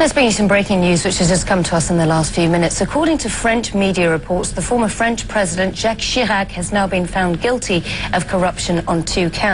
Let's bring you some breaking news which has just come to us in the last few minutes. According to French media reports, the former French president Jacques Chirac has now been found guilty of corruption on two counts.